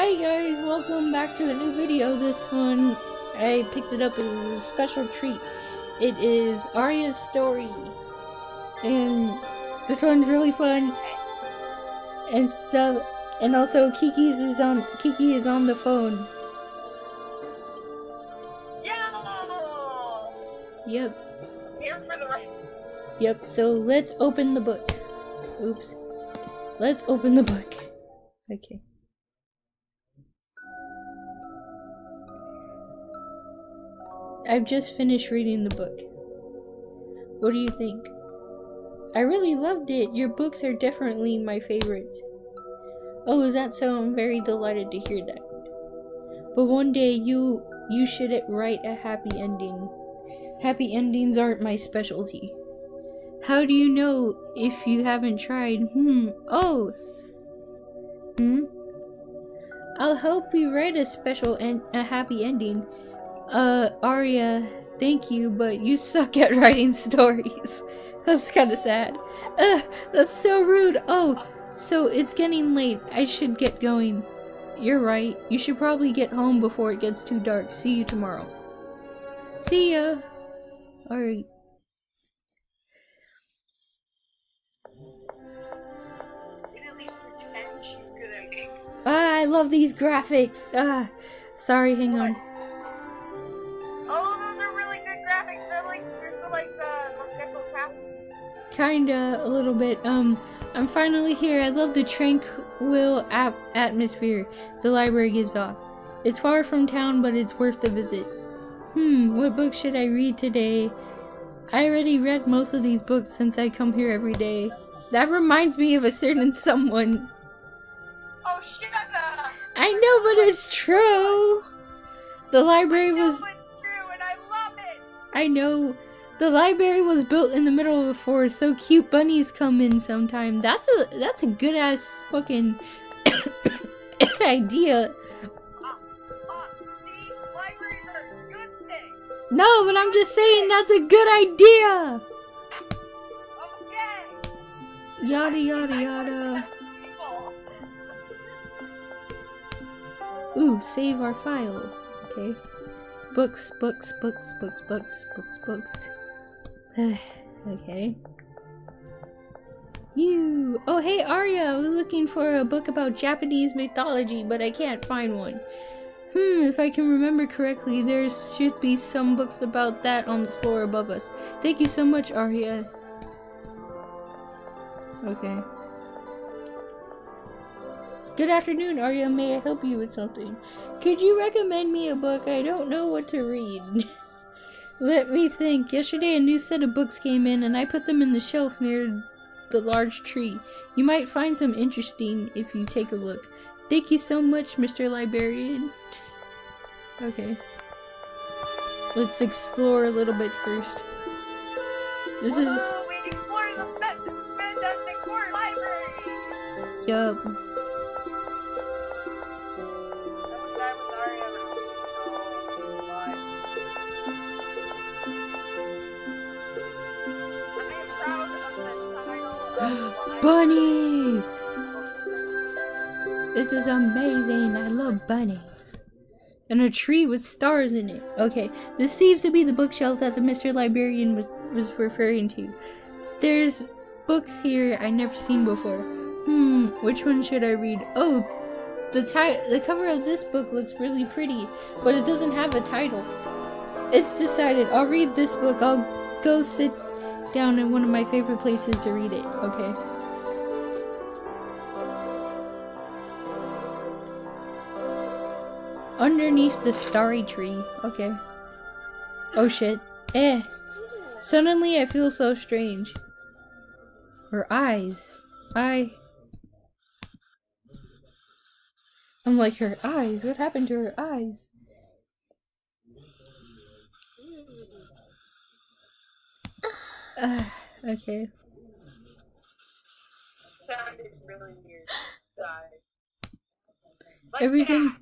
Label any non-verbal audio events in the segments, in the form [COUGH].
Hi guys, welcome back to a new video. This one, I picked it up as a special treat. It is Aria's story. And this one's really fun. And stuff. And also Kiki's is on Kiki is on the phone. Yo! Yep. Here for the right. Yep. So let's open the book. Oops. Let's open the book. [LAUGHS] Okay. I've just finished reading the book. What do you think? I really loved it. Your books are definitely my favorites. Oh, is that so? I'm very delighted to hear that. But one day you you should write a happy ending. Happy endings aren't my specialty. How do you know if you haven't tried? Hmm. Oh. Hmm. I'll help you write a special and a happy ending. Uh, Aria, thank you, but you suck at writing stories. [LAUGHS] That's kind of sad. Ugh, that's so rude. Oh, so it's getting late. I should get going. You're right. You should probably get home before it gets too dark. See you tomorrow. See ya. Alright. Ah, I love these graphics. Ah, sorry, hang on. Kinda, a little bit. Um, I'm finally here. I love the tranquil ap- atmosphere the library gives off. It's far from town, but it's worth the visit. Hmm, what book should I read today? I already read most of these books since I come here every day. That reminds me of a certain someone. Oh, shut up! I know, but it's true. The library was. but it's true, and I love it. I know. The library was built in the middle of a forest, so cute bunnies come in sometime. That's a that's a good ass fucking [COUGHS] idea. No, but I'm just saying that's a good idea. Okay. Yada yada yada. Ooh, save our file. Okay. Books, books, books, books, books, books, books. [SIGHS] okay. You. Oh, hey, Aria. I was looking for a book about Japanese mythology, but I can't find one. Hmm, if I can remember correctly, there should be some books about that on the floor above us. Thank you so much, Aria. Okay. Good afternoon, Aria. May I help you with something? Could you recommend me a book? I don't know what to read. [LAUGHS] Let me think. Yesterday, a new set of books came in, and I put them in the shelf near the large tree. You might find some interesting if you take a look. Thank you so much, Mr. Librarian. Okay. Let's explore a little bit first. This is. Woohoo, Bunnies! This is amazing. I love bunnies. And a tree with stars in it. Okay, this seems to be the bookshelf that the Mr. Librarian was, was referring to. There's books here I never seen before. Hmm, which one should I read? Oh, the ti- the cover of this book looks really pretty, but it doesn't have a title. It's decided. I'll read this book. I'll go sit down in one of my favorite places to read it. Okay. Underneath the starry tree. Okay. Oh shit. Eh. Suddenly I feel so strange. Her eyes. I. I'm like, her eyes? What happened to her eyes? Ah, [SIGHS] okay. sounded really weird. Everything.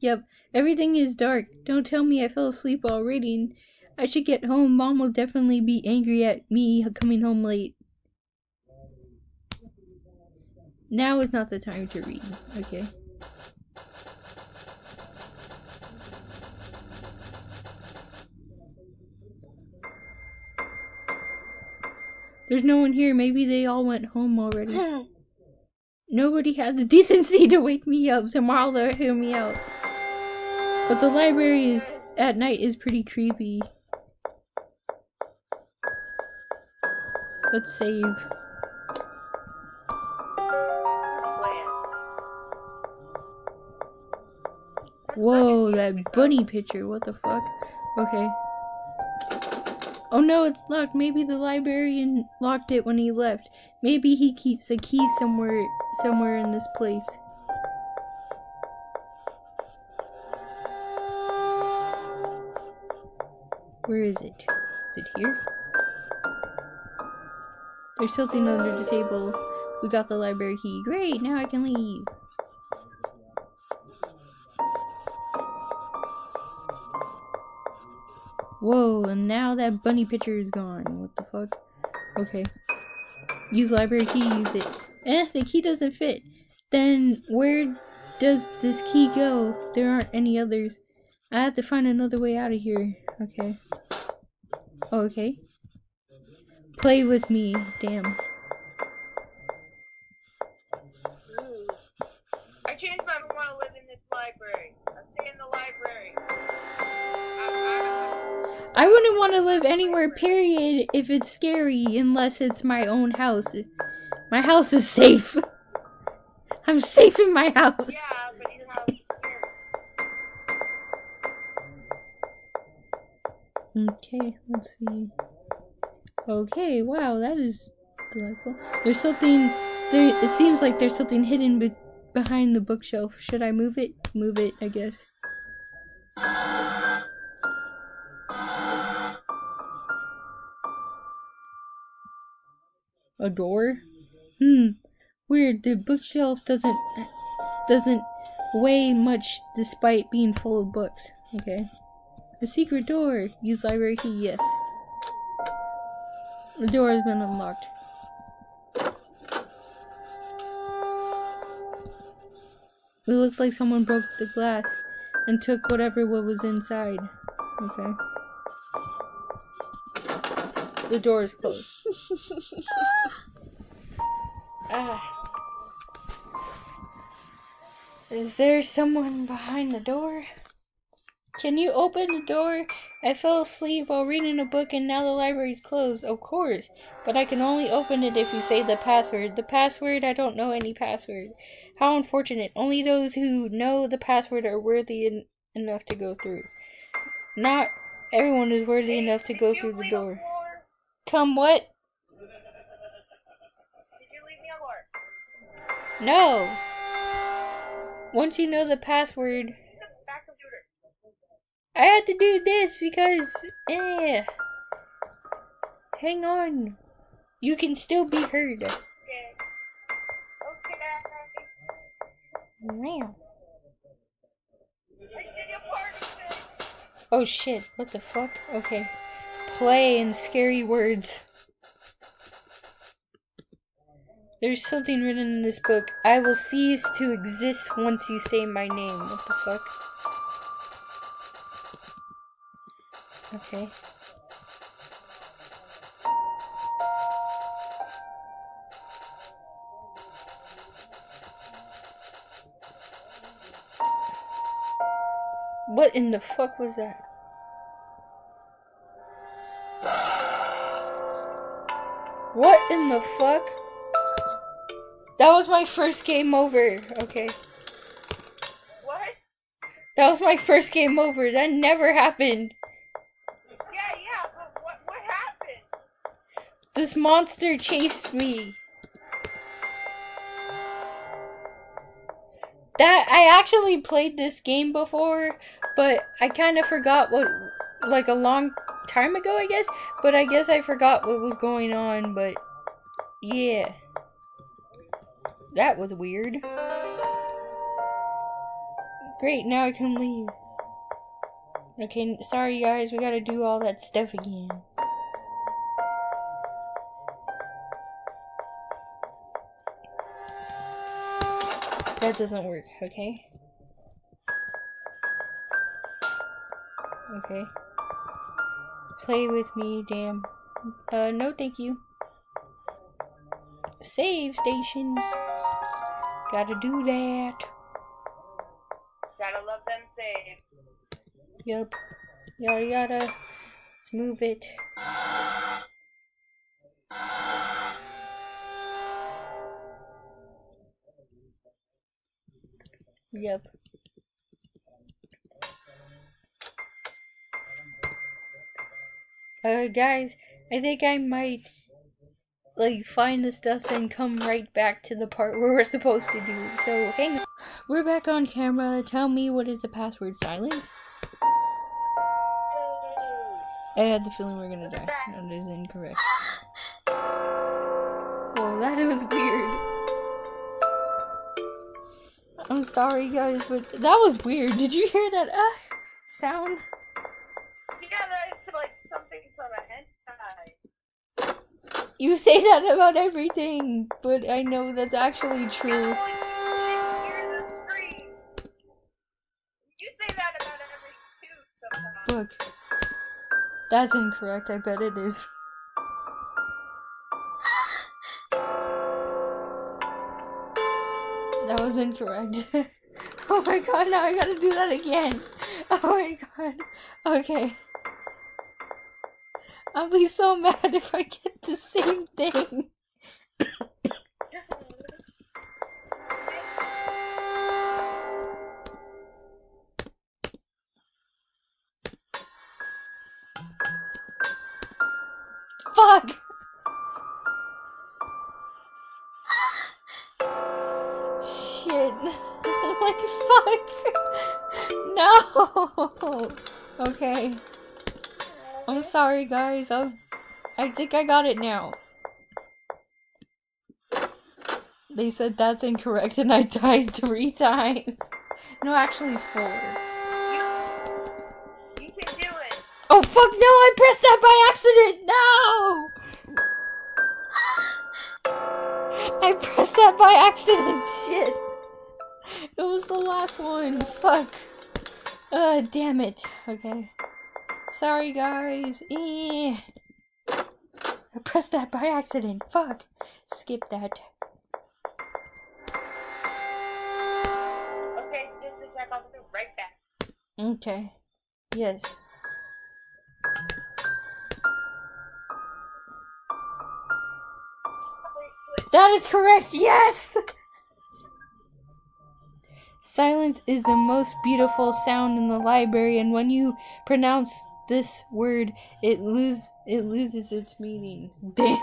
Yep, everything is dark. Don't tell me I fell asleep while reading. I should get home. Mom will definitely be angry at me coming home late. Now is not the time to read. Okay. There's no one here. Maybe they all went home already. [LAUGHS] Nobody had the [LAUGHS] decency to wake me up. Tomorrow they'll hear me out. But the library is at night is pretty creepy. Let's save. Whoa, that bunny picture. What the fuck? Okay. Oh no, it's locked. Maybe the librarian locked it when he left. Maybe he keeps a key somewhere somewhere in this place. Where is it? Is it here? There's something under the table. We got the library key. Great, now I can leave. Whoa, and now that bunny picture is gone. What the fuck? Okay. Use library key, use it. Eh, the key doesn't fit. Then where does this key go? There aren't any others. I have to find another way out of here. Okay. Oh, okay. Play with me. Damn. I changed my. I don't want to live in this library. I stay in the library. I, I wouldn't want to live anywhere, period, if it's scary, unless it's my own house. My house is safe. [LAUGHS] I'm safe in my house. yeah, Okay, let's see. Okay, wow, that is delightful. There's something there. It seems like there's something hidden be- behind the bookshelf. Should I move it? Move it, I guess. A door? Hmm. Weird. The bookshelf doesn't doesn't weigh much despite being full of books. Okay. A secret door. Use library key. Yes. The door has been unlocked. It looks like someone broke the glass and took whatever what was inside. Okay. The door is closed. [LAUGHS] ah. Is there someone behind the door? Can you open the door? I fell asleep while reading a book and now the library's closed. Of course. But I can only open it if you say the password. The password? I don't know any password. How unfortunate. Only those who know the password are worthy en- enough to go through. Not everyone is worthy enough to go through the door. Come what? Did you leave me a floor? No. Once you know the password. I had to do this because, eh. Hang on. You can still be heard. Okay. Okay. Meow. I did a party thing. Oh shit, what the fuck? Okay. Play in scary words. There's something written in this book. I will cease to exist once you say my name. What the fuck? Okay. What in the fuck was that? What in the fuck? That was my first game over. Okay. What? That was my first game over. That never happened. Yeah, yeah, but what, what happened? This monster chased me. That I actually played this game before, but I kind of forgot what like a long time ago, I guess, but I guess I forgot what was going on, but yeah. That was weird. Great, now I can leave. Okay, sorry guys, we gotta do all that stuff again. That doesn't work, okay? Okay. Play with me, damn. Uh, no thank you. save station. Gotta do that. Gotta love them saves. Yup. Yada yada. Let's move it. Yep. Uh, guys, I think I might like find the stuff and come right back to the part [LAUGHS] where we're supposed to do. So hang on. We're back on camera. Tell me what is the password silence? I had the feeling we are gonna die. That is incorrect. [GASPS] Well, that was weird. I'm sorry guys, but that was weird. Did you hear that uh, sound? Yeah, that's like something from a hentai. You say that about everything, but I know that's actually true. You hear the scream. You say that about everything too. Look. That's incorrect, I bet it is. Was incorrect. [LAUGHS] oh my god, now I gotta do that again. Oh my god. Okay. I'll be so mad if I get the same thing. No! [LAUGHS] Okay. I'm sorry, guys. I'll, I think I got it now. They said that's incorrect and I [LAUGHS] died three times. No, actually four. Oh fuck no, I pressed that by accident! No! I pressed that by accident, [LAUGHS] shit! It was the last one, fuck. Uh, damn it. Okay. Sorry guys. Eh. I pressed that by accident, fuck. Skip that. Okay, just a sec, I'll be right back. Okay. Yes. That is correct, yes! Silence is the most beautiful sound in the library, and when you pronounce this word, it lose it loses its meaning. [LAUGHS] Damn.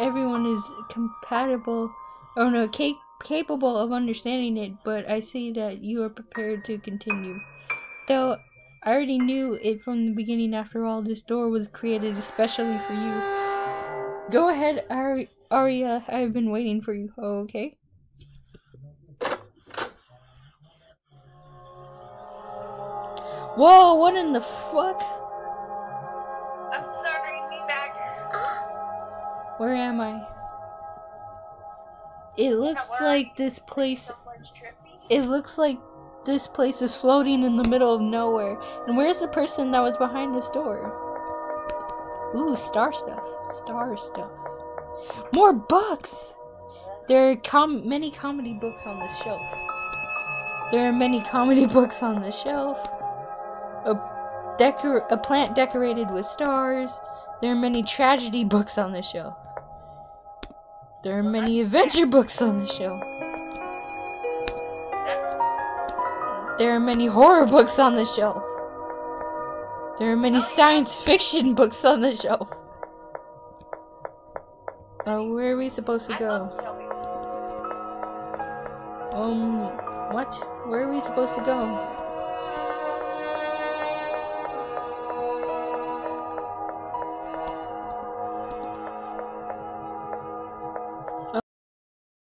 Everyone is compatible, or no, cap capable of understanding it, but I see that you are prepared to continue. Though I already knew it from the beginning, after all, this door was created especially for you. Go ahead, Ari Aria, I've been waiting for you, okay? Whoa, what in the fuck? Where am I? It looks like this place. It looks like this place is floating in the middle of nowhere. And where's the person that was behind this door? Ooh, star stuff. Star stuff. More books! There are com many comedy books on this shelf. There are many comedy [LAUGHS] books on the shelf. A, decor a plant decorated with stars. There are many tragedy [LAUGHS] books on the shelf. There are many adventure books on the shelf. There are many horror books on the shelf. There are many science fiction books on the shelf. Uh, where are we supposed to go? Um, what? Where are we supposed to go?